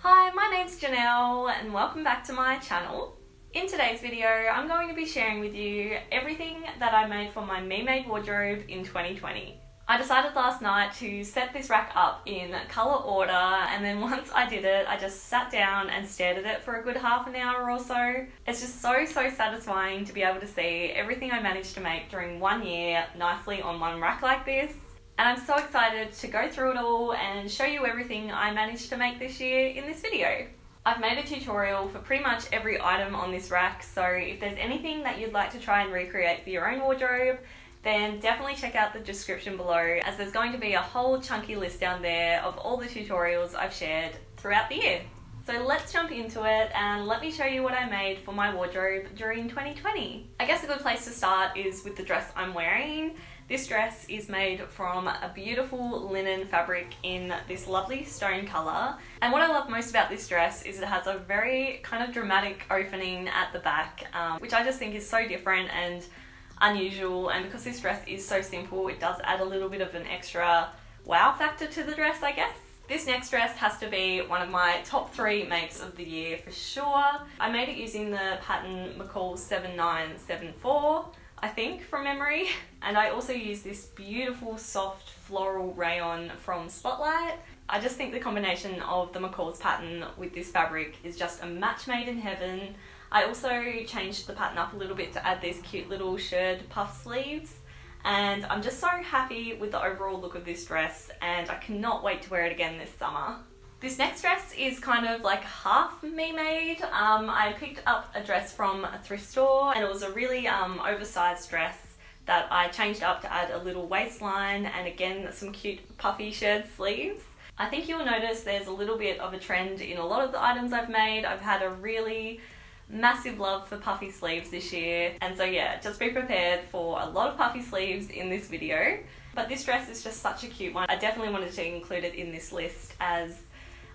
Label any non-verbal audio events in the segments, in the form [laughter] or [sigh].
Hi, my name's Janelle and welcome back to my channel. In today's video, I'm going to be sharing with you everything that I made for my Me Made wardrobe in 2020. I decided last night to set this rack up in colour order and then [laughs] once I did it, I just sat down and stared at it for a good half an hour or so. It's just so, so satisfying to be able to see everything I managed to make during one year nicely on one rack like this. And I'm so excited to go through it all and show you everything I managed to make this year in this video. I've made a tutorial for pretty much every item on this rack, so if there's anything that you'd like to try and recreate for your own wardrobe, then definitely check out the description below as there's going to be a whole chunky list down there of all the tutorials I've shared throughout the year. So let's jump into it and let me show you what I made for my wardrobe during 2020. I guess a good place to start is with the dress I'm wearing. This dress is made from a beautiful linen fabric in this lovely stone colour. And what I love most about this dress is it has a very kind of dramatic opening at the back, um, which I just think is so different and unusual and because this dress is so simple it does add a little bit of an extra wow factor to the dress I guess. This next dress has to be one of my top three makes of the year for sure. I made it using the pattern McCall 7974 I think from memory [laughs] and I also used this beautiful soft floral rayon from Spotlight. I just think the combination of the McCall's pattern with this fabric is just a match made in heaven. I also changed the pattern up a little bit to add these cute little shirred puff sleeves and I'm just so happy with the overall look of this dress and I cannot wait to wear it again this summer. This next dress is kind of like half me made. Um, I picked up a dress from a thrift store and it was a really um, oversized dress that I changed up to add a little waistline and again some cute puffy shirred sleeves. I think you'll notice there's a little bit of a trend in a lot of the items I've made. I've had a really massive love for puffy sleeves this year. And so yeah just be prepared for a lot of puffy sleeves in this video. But this dress is just such a cute one. I definitely wanted to include it in this list as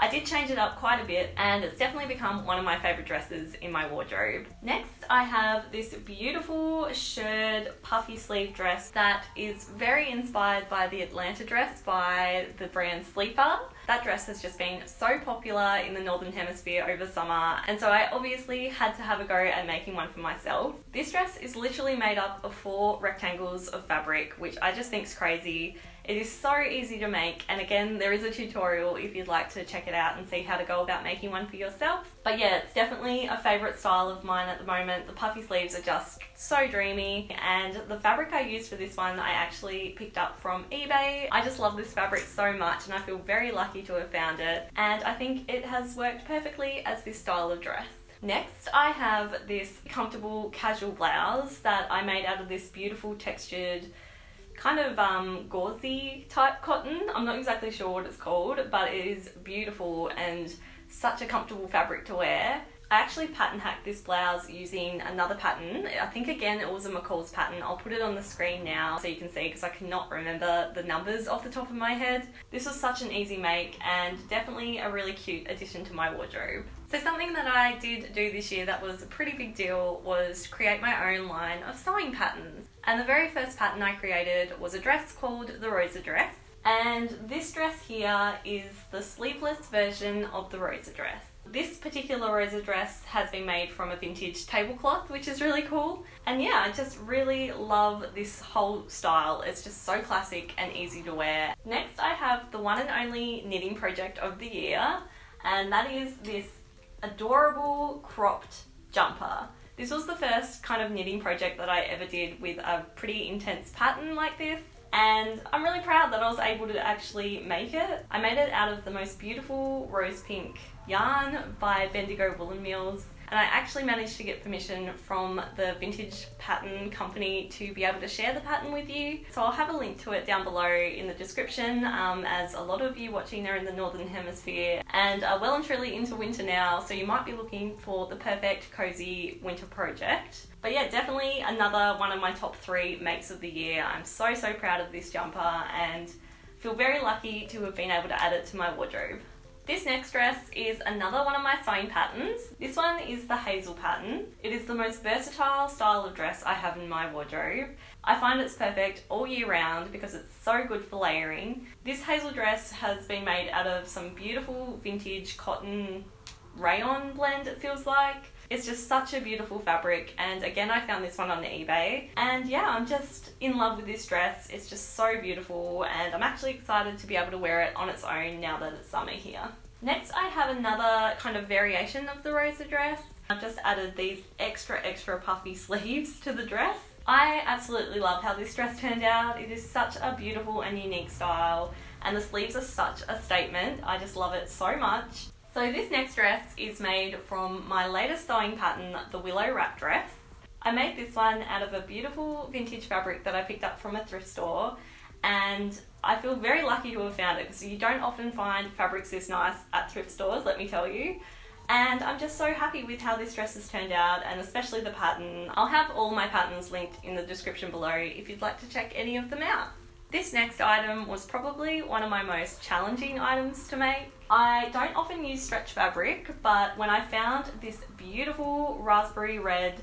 I did change it up quite a bit and it's definitely become one of my favourite dresses in my wardrobe. Next I have this beautiful shirred puffy sleeve dress that is very inspired by the Atlanta dress by the brand Sleeper. That dress has just been so popular in the Northern Hemisphere over summer and so I obviously had to have a go at making one for myself. This dress is literally made up of four rectangles of fabric which I just think is crazy it is so easy to make and again there is a tutorial if you'd like to check it out and see how to go about making one for yourself. But yeah, it's definitely a favourite style of mine at the moment. The puffy sleeves are just so dreamy and the fabric I used for this one I actually picked up from eBay. I just love this fabric so much and I feel very lucky to have found it and I think it has worked perfectly as this style of dress. Next, I have this comfortable casual blouse that I made out of this beautiful textured kind of um, gauzy type cotton. I'm not exactly sure what it's called, but it is beautiful and such a comfortable fabric to wear. I actually pattern hacked this blouse using another pattern. I think again it was a McCall's pattern. I'll put it on the screen now so you can see because I cannot remember the numbers off the top of my head. This was such an easy make and definitely a really cute addition to my wardrobe. So something that I did do this year that was a pretty big deal was create my own line of sewing patterns. And the very first pattern I created was a dress called the Rosa dress. And this dress here is the sleeveless version of the Rosa dress. This particular Rosa dress has been made from a vintage tablecloth, which is really cool. And yeah, I just really love this whole style. It's just so classic and easy to wear. Next, I have the one and only knitting project of the year, and that is this adorable cropped jumper. This was the first kind of knitting project that I ever did with a pretty intense pattern like this and I'm really proud that I was able to actually make it. I made it out of the most beautiful rose pink yarn by Bendigo Woollen Mills and I actually managed to get permission from the vintage pattern company to be able to share the pattern with you. So I'll have a link to it down below in the description um, as a lot of you watching are in the Northern Hemisphere and are well and truly into winter now so you might be looking for the perfect cozy winter project. But yeah, definitely another one of my top three makes of the year. I'm so, so proud of this jumper and feel very lucky to have been able to add it to my wardrobe. This next dress is another one of my sewing patterns. This one is the hazel pattern. It is the most versatile style of dress I have in my wardrobe. I find it's perfect all year round because it's so good for layering. This hazel dress has been made out of some beautiful vintage cotton rayon blend it feels like. It's just such a beautiful fabric and again I found this one on eBay and yeah I'm just in love with this dress. It's just so beautiful and I'm actually excited to be able to wear it on its own now that it's summer here. Next I have another kind of variation of the Rosa dress. I've just added these extra extra puffy [laughs] sleeves to the dress. I absolutely love how this dress turned out. It is such a beautiful and unique style and the sleeves are such a statement. I just love it so much. So this next dress is made from my latest sewing pattern, the Willow Wrap dress. I made this one out of a beautiful vintage fabric that I picked up from a thrift store and I feel very lucky to have found it because you don't often find fabrics this nice at thrift stores, let me tell you. And I'm just so happy with how this dress has turned out and especially the pattern. I'll have all my patterns linked in the description below if you'd like to check any of them out. This next item was probably one of my most challenging items to make. I don't often use stretch fabric, but when I found this beautiful raspberry red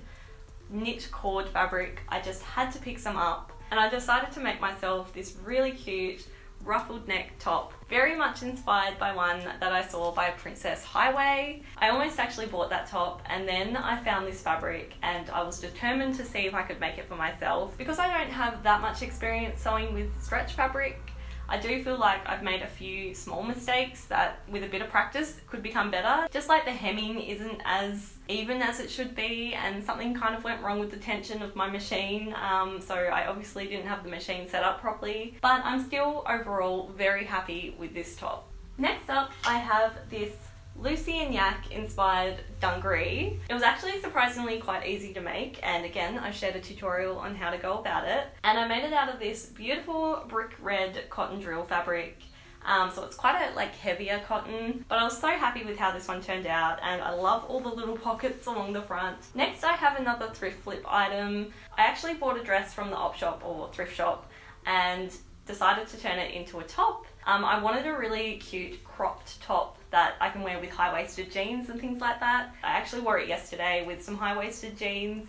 knit cord fabric, I just had to pick some up and I decided to make myself this really cute ruffled neck top, very much inspired by one that I saw by Princess Highway. I almost actually bought that top and then I found this fabric and I was determined to see if I could make it for myself. Because I don't have that much experience sewing with stretch fabric, I do feel like I've made a few small mistakes that with a bit of practice could become better. Just like the hemming isn't as even as it should be and something kind of went wrong with the tension of my machine um, so I obviously didn't have the machine set up properly but I'm still overall very happy with this top. Next up I have this Lucy and Yak inspired dungaree. It was actually surprisingly quite easy to make and again I shared a tutorial on how to go about it and I made it out of this beautiful brick red cotton drill fabric um, so it's quite a like heavier cotton but I was so happy with how this one turned out and I love all the little pockets along the front. Next I have another thrift flip item. I actually bought a dress from the op shop or thrift shop and decided to turn it into a top. Um, I wanted a really cute cropped top that I can wear with high-waisted jeans and things like that. I actually wore it yesterday with some high-waisted jeans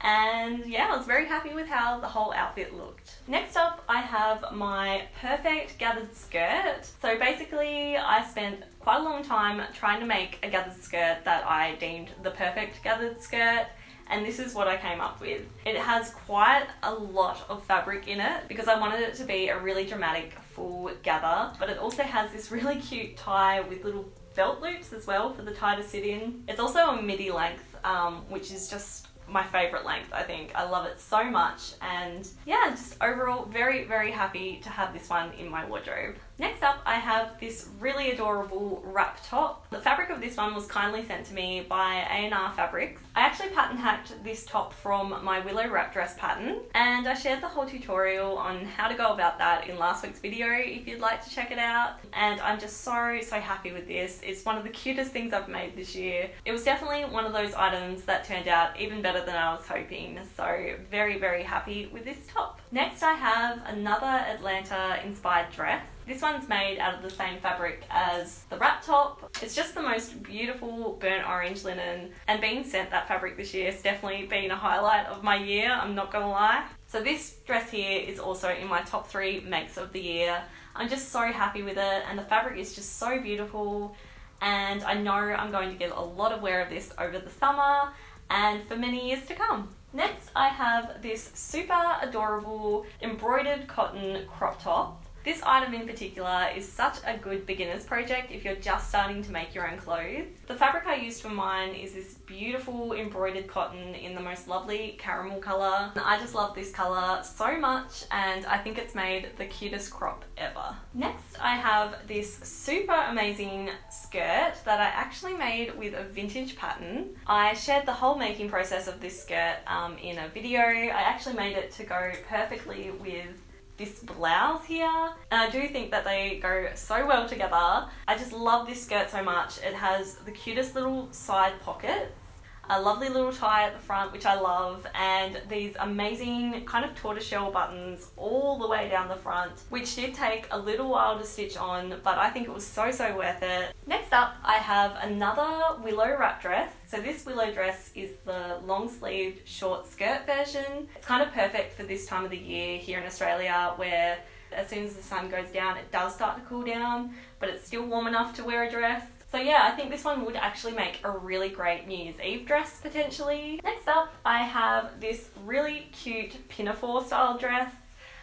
and yeah, I was very happy with how the whole outfit looked. Next up, I have my perfect gathered skirt. So basically, I spent quite a long time trying to make a gathered skirt that I deemed the perfect gathered skirt and this is what I came up with. It has quite a lot of fabric in it because I wanted it to be a really dramatic full gather, but it also has this really [laughs] cute tie with little belt loops as well for the tie to sit in. It's also a midi length, um, which is just my favorite length I think I love it so much and yeah just overall very very happy to have this one in my wardrobe Next up, I have this really adorable wrap top. The fabric of this one was kindly sent to me by A&R Fabrics. I actually pattern hacked this top from my Willow wrap dress pattern, and I shared the whole tutorial on how to go about that in last week's video if you'd like to check it out. And I'm just so, so happy with this. It's one of the cutest things I've made this year. It was definitely one of those items that turned out even better than I was hoping, so very, very happy with this top. Next, I have another Atlanta inspired dress. This one's made out of the same fabric as the wrap top. It's just the most beautiful burnt orange linen and being sent that fabric this year has definitely been a highlight of my year, I'm not gonna lie. So this dress here is also in my top three makes of the year. I'm just so happy with it and the fabric is just so beautiful and I know I'm going to get a lot of wear of this over the summer and for many years to come. Next I have this super adorable embroidered cotton crop top this item in particular is such a good beginner's project if you're just starting to make your own clothes. The fabric I used for mine is this beautiful embroidered cotton in the most lovely caramel colour. I just love this colour so much and I think it's made the cutest crop ever. Next I have this super amazing skirt that I actually made with a vintage pattern. I shared the whole making process of this skirt um, in a video. I actually made it to go perfectly with this blouse here and I do think that they go so well together. I just love this skirt so much. It has the cutest little side pockets a lovely little tie at the front, which I love, and these amazing kind of tortoiseshell buttons all the way down the front, which did take a little while to stitch on, but I think it was so, so worth it. Next up, I have another willow wrap dress. So this willow dress is the long sleeved short skirt version. It's kind of perfect for this time of the year here in Australia where as soon as the sun goes down, it does start to cool down, but it's still warm enough to wear a dress. So yeah, I think this one would actually make a really great New Year's Eve dress potentially. Next up, I have this really cute pinafore style dress.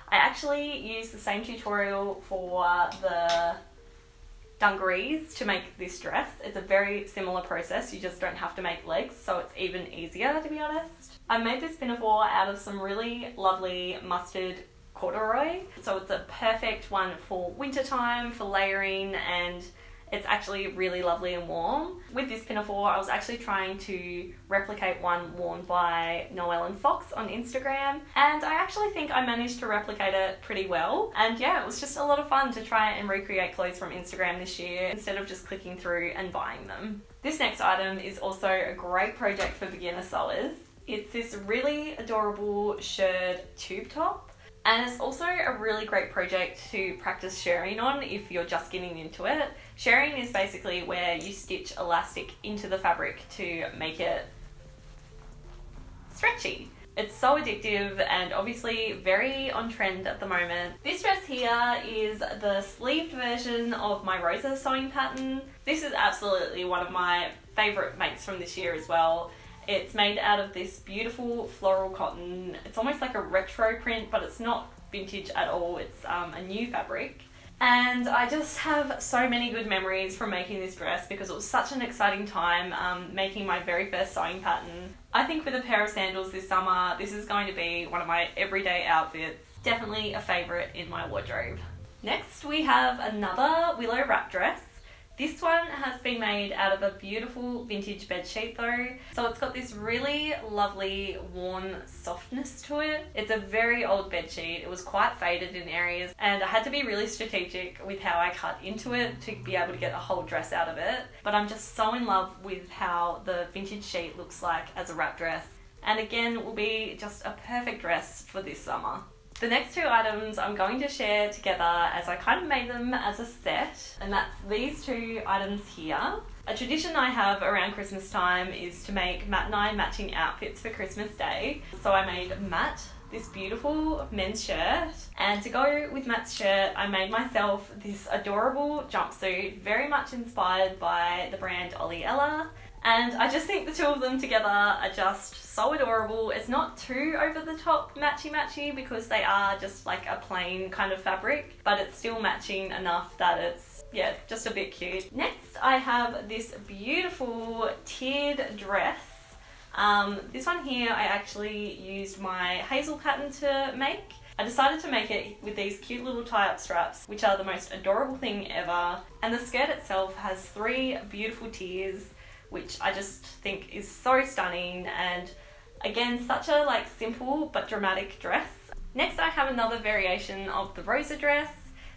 I actually used the same tutorial for the dungarees to make this dress. It's a very similar process, you just don't have to make legs, so it's even easier to be honest. I made this pinafore out of some really lovely mustard corduroy, so it's a perfect one for winter time, for layering and it's actually really lovely and warm. With this pinafore, I was actually trying to replicate one worn by Noelle and Fox on Instagram, and I actually think I managed to replicate it pretty well. And yeah, it was just a lot of fun to try and recreate clothes from Instagram this year instead of just clicking through and buying them. This next item is also a great project for beginner sewers. It's this really adorable shirred tube top and it's also a really great project to practice shirring on if you're just getting into it. Shirring is basically where you stitch elastic into the fabric to make it stretchy. It's so addictive and obviously very on trend at the moment. This dress here is the sleeved version of my Rosa sewing pattern. This is absolutely one of my favourite makes from this year as well. It's made out of this beautiful floral cotton. It's almost like a retro print, but it's not vintage at all. It's um, a new fabric. And I just have so many good memories from making this dress because it was such an exciting time um, making my very first sewing pattern. I think with a pair of sandals this summer, this is going to be one of my everyday outfits. Definitely a favourite in my wardrobe. Next we have another willow wrap dress. This one has been made out of a beautiful vintage bed sheet though, so it's got this really lovely worn softness to it. It's a very old bed sheet. it was quite faded in areas and I had to be really strategic with how I cut into it to be able to get a whole dress out of it. But I'm just so in love with how the vintage sheet looks like as a wrap dress and again it will be just a perfect dress for this summer. The next two items I'm going to share together as I kind of made them as a set, and that's these two items here. A tradition I have around Christmas time is to make Matt and I matching outfits for Christmas Day. So I made Matt this beautiful men's shirt and to go with Matt's shirt I made myself this adorable jumpsuit very much inspired by the brand Olli Ella and I just think the two of them together are just so adorable. It's not too over the top matchy matchy because they are just like a plain kind of fabric, but it's still matching enough that it's, yeah, just a bit cute. Next, I have this beautiful tiered dress. Um, this one here, I actually used my hazel pattern to make. I decided to make it with these cute little tie-up straps, which are the most adorable thing ever. And the skirt itself has three beautiful tiers which I just think is so stunning and again such a like simple but dramatic dress. Next I have another variation of the Rosa dress.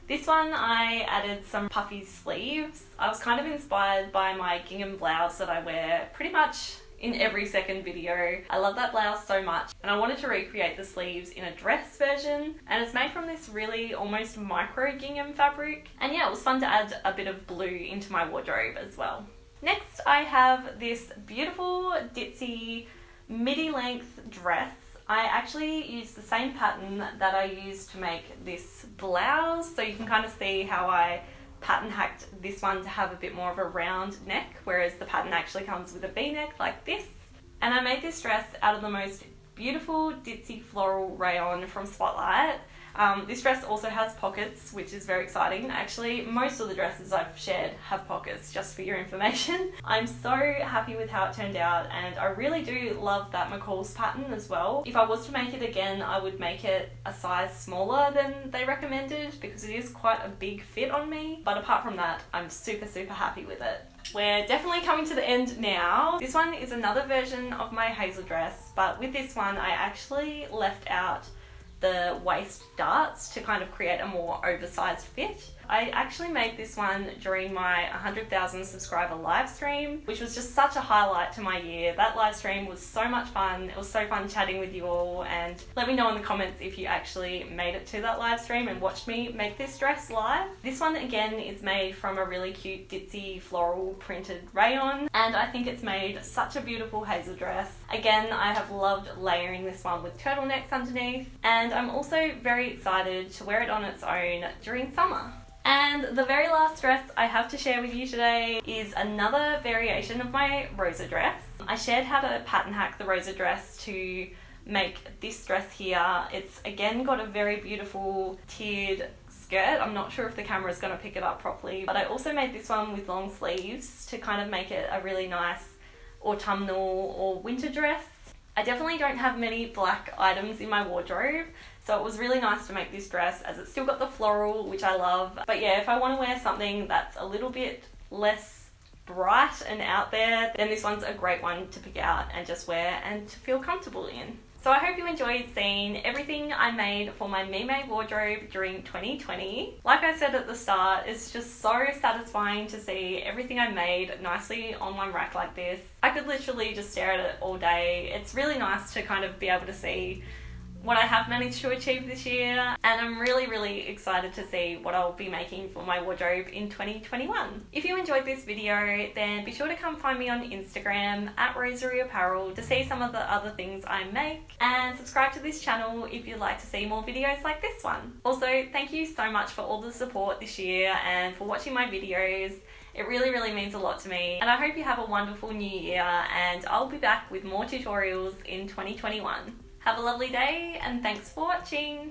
This one I added some puffy sleeves. I was kind of inspired by my gingham blouse that I wear pretty much in every second video. I love that blouse so much and I wanted to recreate the sleeves in a dress version and it's made from this really almost micro gingham fabric and yeah it was fun to add a bit of blue into my wardrobe as well. Next I have this beautiful ditzy midi length dress. I actually used the same pattern that I used to make this blouse so you can kind of see how I pattern hacked this one to have a bit more of a round neck whereas the pattern actually comes with a v-neck like this. And I made this dress out of the most beautiful ditzy floral rayon from Spotlight. Um, this dress also has pockets, which is very exciting. Actually, most of the dresses I've shared have pockets, just for your [laughs] information. I'm so happy with how it turned out, and I really do love that McCall's pattern as well. If I was to make it again, I would make it a size smaller than they recommended, because it is quite a big fit on me. But apart from that, I'm super, super happy with it. We're definitely coming to the end now. This one is another version of my hazel dress, but with this one I actually left out the waist darts to kind of create a more oversized fit. I actually made this one during my 100,000 subscriber live stream, which was just such a highlight to my year. That live stream was so much fun. It was so fun chatting with you all and let me know in the comments if you actually made it to that live stream and watched me make this dress live. This one again is made from a really cute ditzy floral printed rayon and I think it's made such a beautiful hazel dress. Again, I have loved layering this one with turtlenecks underneath and I'm also very excited to wear it on its own during summer. And the very last dress I have to share with you today is another variation of my Rosa dress. I shared how to pattern hack the Rosa dress to make this dress here. It's again got a very beautiful tiered skirt. I'm not sure if the camera is going to pick it up properly, but I also made this one with long sleeves to kind of make it a really nice autumnal or winter dress. I definitely don't have many black items in my wardrobe, so it was really nice to make this dress as it's still got the floral, which I love. But yeah, if I want to wear something that's a little bit less bright and out there, then this one's a great one to pick out and just wear and to feel comfortable in. So I hope you enjoyed seeing everything I made for my Me Made wardrobe during 2020. Like I said at the start, it's just so satisfying to see everything I made nicely on one rack like this. I could literally just stare at it all day. It's really nice to kind of be able to see what I have managed to achieve this year and I'm really really excited to see what I'll be making for my wardrobe in 2021. If you enjoyed this video then be sure to come find me on Instagram at Rosery Apparel to see some of the other things I make and subscribe to this channel if you'd like to see more videos like this one. Also thank you so much for all the support this year and for watching my videos. It really, really means a lot to me. And I hope you have a wonderful new year and I'll be back with more tutorials in 2021. Have a lovely day and thanks for watching.